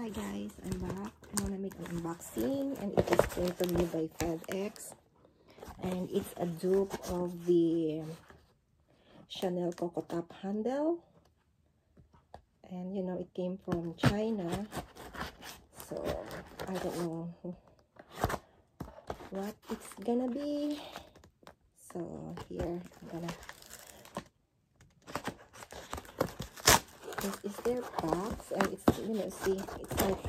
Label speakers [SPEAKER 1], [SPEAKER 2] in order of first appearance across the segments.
[SPEAKER 1] Hi guys, I'm back. I'm gonna make an unboxing and it is came to me by FedEx. And it's a dupe of the Chanel Coco Top handle. And you know it came from China. So I don't know what it's gonna be. So here I'm gonna this is their and it's you know see it's like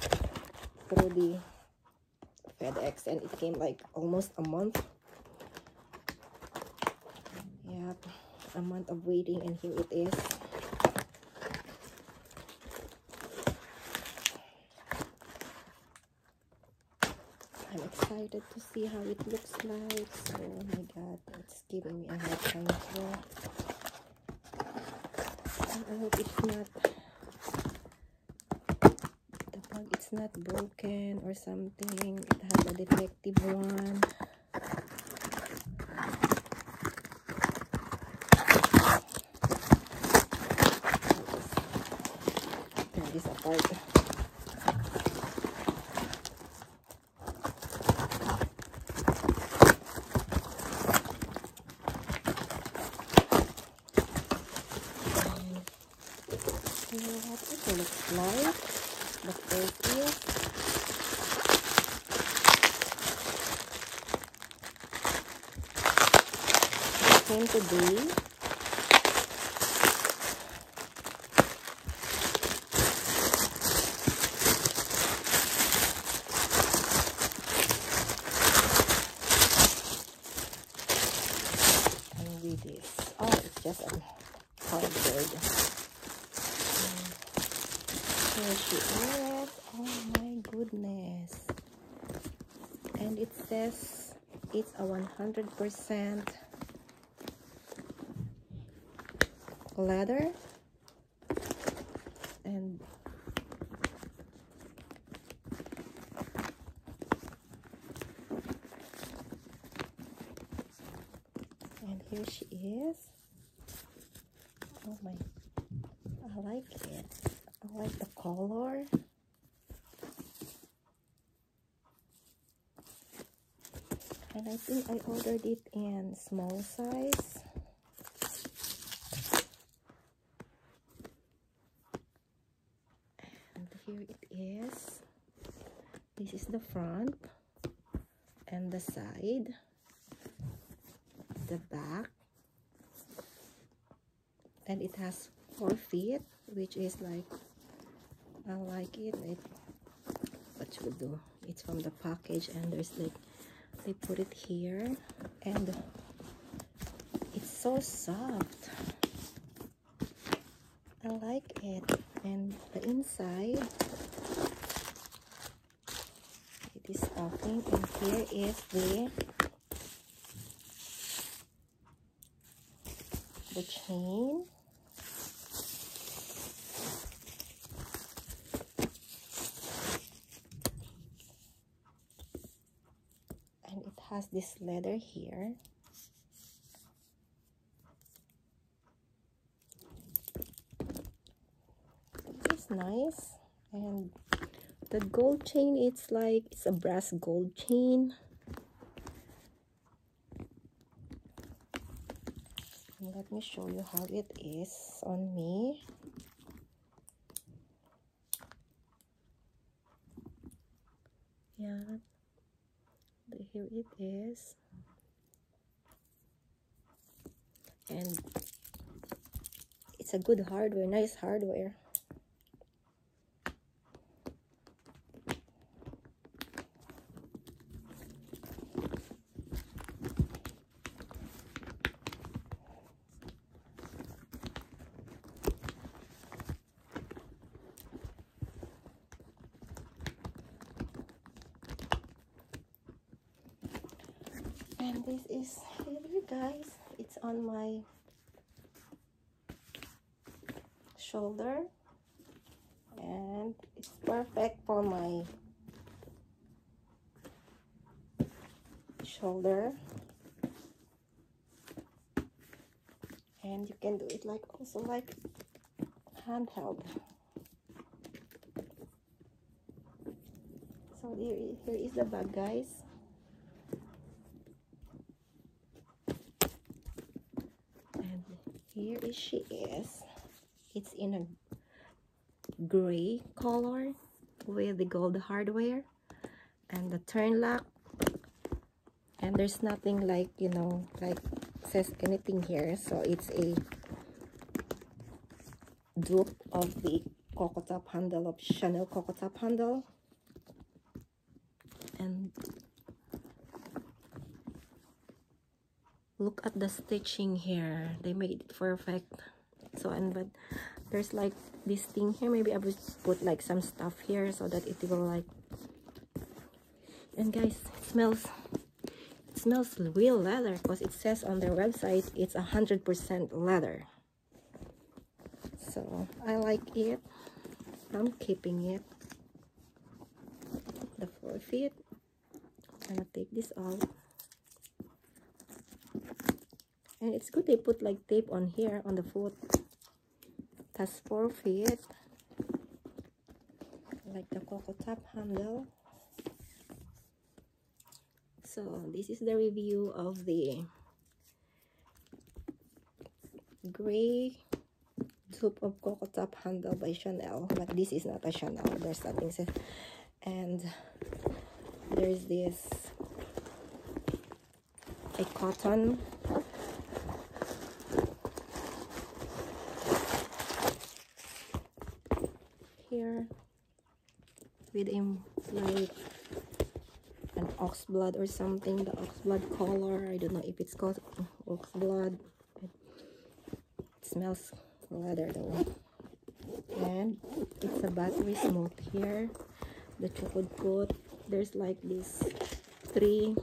[SPEAKER 1] through the FedEx and it came like almost a month. Yep a month of waiting and here it is. I'm excited to see how it looks like. So oh my god it's giving me a hard time I hope it's not the bug it's not broken or something. It has a defective one. This apart what it looks like. First is it came. And this. Oh, it's just a cardboard here she is oh my goodness and it says it's a 100% leather and and here she is. Oh my I like it. I like the color. And I think I ordered it in small size. And here it is. This is the front and the side, the back, and it has four feet, which is like I like it. it what should do? It's from the package and there's like they put it here and it's so soft. I like it. And the inside it is stuffing and here is the the chain has this leather here. It's nice. And the gold chain it's like it's a brass gold chain. Let me show you how it is on me. Yeah here it is. And it's a good hardware nice hardware and this is here guys it's on my shoulder. And it's perfect for my shoulder. And you can do it like also like handheld. So here, here is the bag, guys. And here is she is. It's in a gray color with the gold hardware and the turn lock. And there's nothing like, you know, like says anything here. So it's a dupe of the Coco Top handle of Chanel Coco Top handle. And look at the stitching here. They made it perfect. So and but there's like this thing here. Maybe I would put like some stuff here so that it will like and guys it smells it smells real leather because it says on their website it's a hundred percent leather so I like it I'm keeping it the forfeit I'm gonna take this out and it's good they put like tape on here on the foot. That's four feet. Like the coco top handle. So this is the review of the gray dupe of coco top handle by chanel. But this is not a chanel. There's nothing said and there's this a cotton here with him like an ox blood or something the ox blood color. I don't know if it's called ox blood. It smells leather though and it's a battery smooth here. The could put there's like this three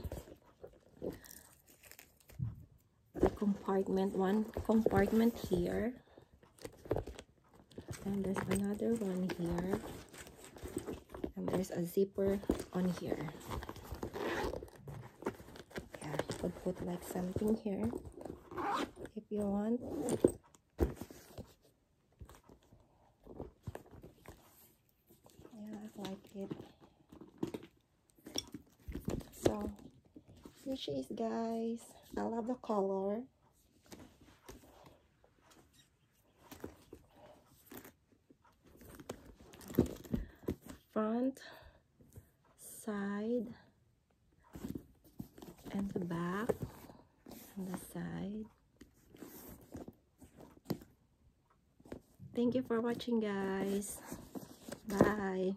[SPEAKER 1] the compartment one compartment here. And there's another one here there's a zipper on here. Yeah you could put like something here if you want. Yeah I like it. So here she is guys. I love the color front side and the back and the side. Thank you for watching guys. Bye